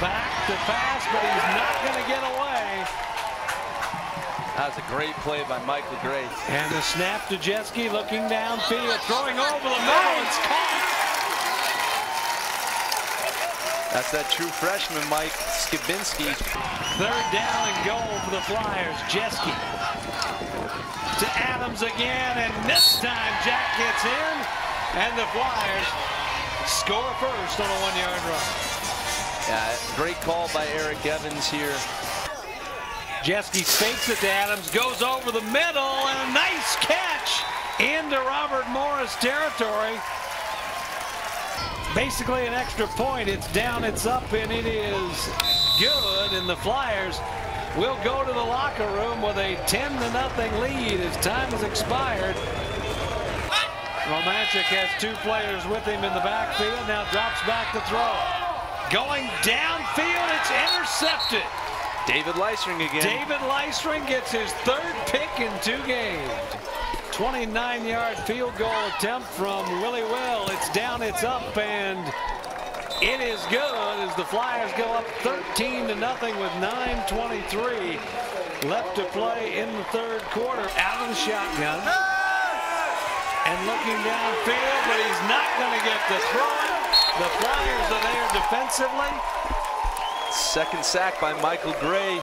back to pass, but he's not going to get away. That was a great play by Michael Gray. And the snap to Jeske looking downfield, throwing over the middle. It's caught. That's that true freshman, Mike Skibinski. Third down and goal for the Flyers. Jeske to Adams again, and this time Jack gets in, and the Flyers score first on a one-yard run. Yeah, great call by Eric Evans here. Jeske fakes it to Adams, goes over the middle, and a nice catch into Robert Morris territory. Basically an extra point. It's down, it's up, and it is good. And the Flyers will go to the locker room with a 10 to nothing lead as time has expired. Romanchik has two players with him in the backfield. Now drops back to throw. Going downfield, it's intercepted. David Leisring again. David Leisring gets his third pick in two games. 29-yard field goal attempt from Willie Will. It's down, it's up, and it is good as the Flyers go up 13 to nothing with 9.23 left to play in the third quarter. Out of the shotgun. And looking downfield, but he's not going to get the throw. The Flyers are there defensively. Second sack by Michael Gray.